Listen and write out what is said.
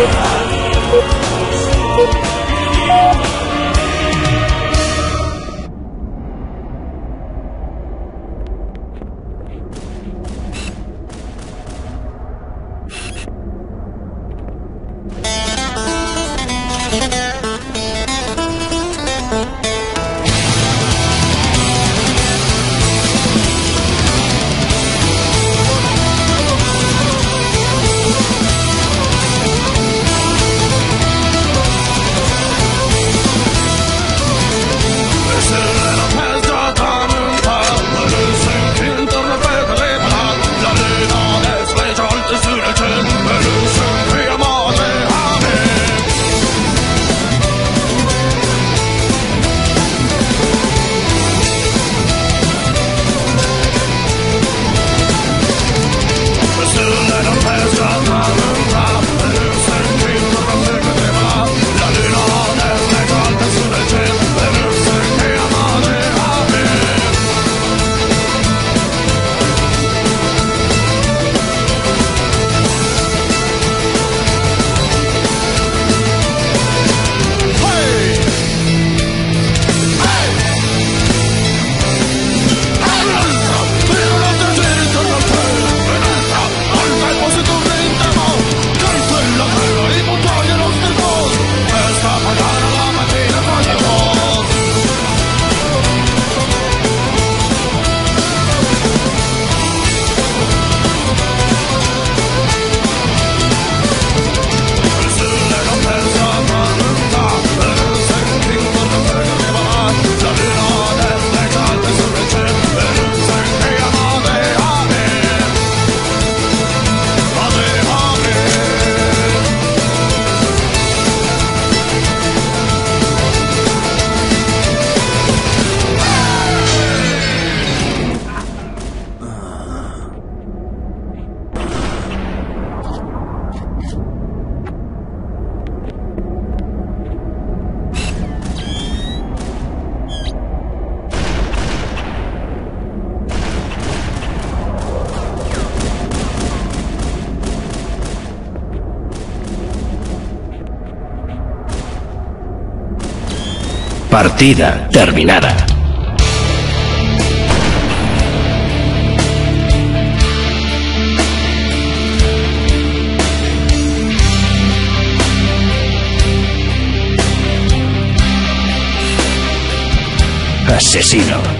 Oh, oh, oh, oh, oh, Partida terminada. Asesino.